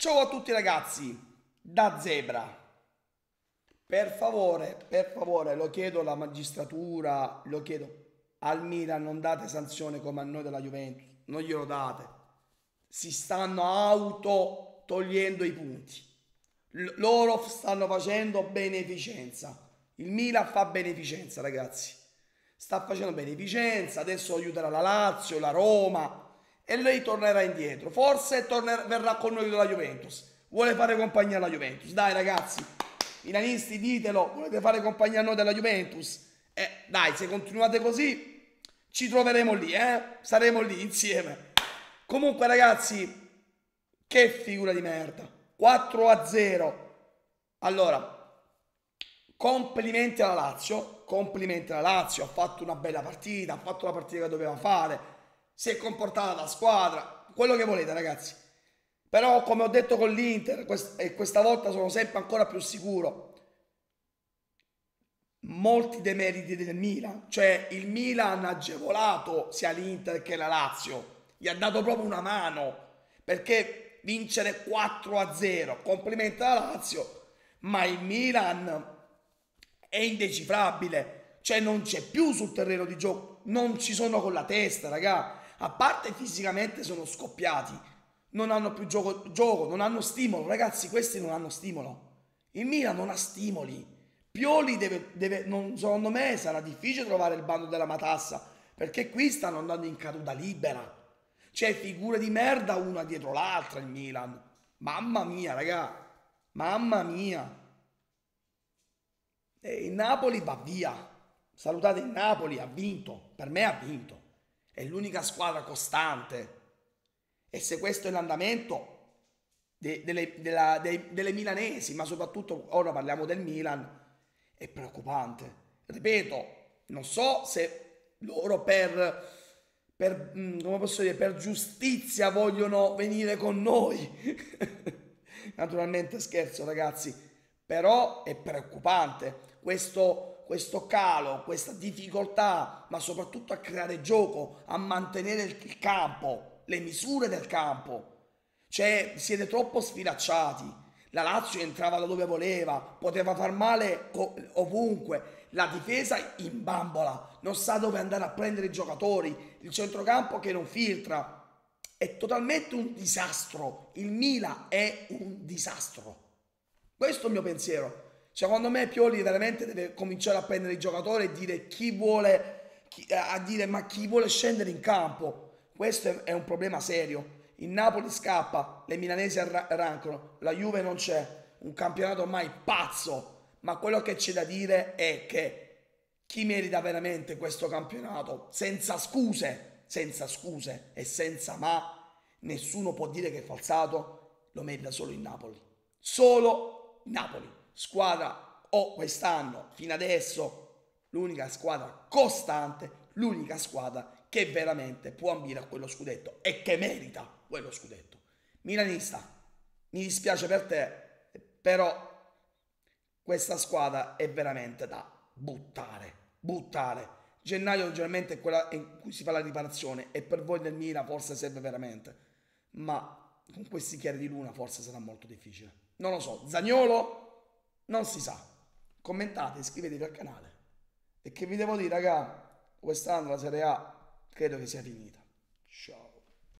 Ciao a tutti ragazzi, da Zebra. Per favore, per favore, lo chiedo alla magistratura, lo chiedo al Milan, non date sanzione come a noi della Juventus, non glielo date. Si stanno auto togliendo i punti. L- loro stanno facendo beneficenza. Il Milan fa beneficenza, ragazzi. Sta facendo beneficenza, adesso aiuterà la Lazio, la Roma e lei tornerà indietro. Forse tornerà, verrà con noi della Juventus. Vuole fare compagnia alla Juventus. Dai, ragazzi, milanisti, ditelo, volete fare compagnia a noi della Juventus? Eh, dai, se continuate così, ci troveremo lì, eh? Saremo lì insieme. Comunque, ragazzi, che figura di merda. 4 a 0. Allora, complimenti alla Lazio, complimenti alla Lazio, ha fatto una bella partita, ha fatto la partita che doveva fare, si è comportata la squadra, quello che volete ragazzi. Però come ho detto con l'Inter, e questa volta sono sempre ancora più sicuro, molti dei meriti del Milan, cioè il Milan ha agevolato sia l'Inter che la Lazio, gli ha dato proprio una mano, perché vincere 4 a 0, complimenti alla Lazio, ma il Milan è indecifrabile, cioè non c'è più sul terreno di gioco, non ci sono con la testa, raga. A parte fisicamente sono scoppiati, non hanno più gioco, gioco, non hanno stimolo, ragazzi, questi non hanno stimolo. Il Milan non ha stimoli. Pioli deve, deve non, secondo me sarà difficile trovare il bando della matassa, perché qui stanno andando in caduta libera. C'è figure di merda una dietro l'altra il Milan. Mamma mia, raga. Mamma mia. E il Napoli va via. Salutate il Napoli, ha vinto. Per me ha vinto. È l'unica squadra costante. E se questo è l'andamento de, delle, della, de, delle milanesi, ma soprattutto ora parliamo del Milan, è preoccupante. Ripeto, non so se loro per, per, mm, come posso dire, per giustizia vogliono venire con noi. Naturalmente scherzo ragazzi, però è preoccupante questo, questo calo, questa difficoltà, ma soprattutto a creare gioco, a mantenere il campo, le misure del campo. Cioè, siete troppo sfilacciati. La Lazio entrava da dove voleva, poteva far male ovunque. La difesa in bambola, non sa dove andare a prendere i giocatori. Il centrocampo che non filtra. È totalmente un disastro. Il Mila è un disastro. Questo è il mio pensiero. Secondo me Pioli veramente deve cominciare a prendere i giocatori e dire chi vuole, chi, a dire ma chi vuole scendere in campo. Questo è un problema serio. Il Napoli scappa, le milanesi arrancano, la Juve non c'è. Un campionato ormai pazzo. Ma quello che c'è da dire è che chi merita veramente questo campionato, senza scuse, senza scuse e senza ma, nessuno può dire che è falsato, lo merita solo il Napoli. Solo Napoli squadra o quest'anno fino adesso l'unica squadra costante, l'unica squadra che veramente può ambire a quello scudetto e che merita quello scudetto. Milanista, mi dispiace per te, però questa squadra è veramente da buttare, buttare. Gennaio generalmente è quella in cui si fa la riparazione e per voi del Milan forse serve veramente, ma con questi chiari di luna forse sarà molto difficile. Non lo so, Zagnolo non si sa. Commentate, iscrivetevi al canale. E che vi devo dire, raga, quest'anno la Serie A credo che sia finita. Ciao.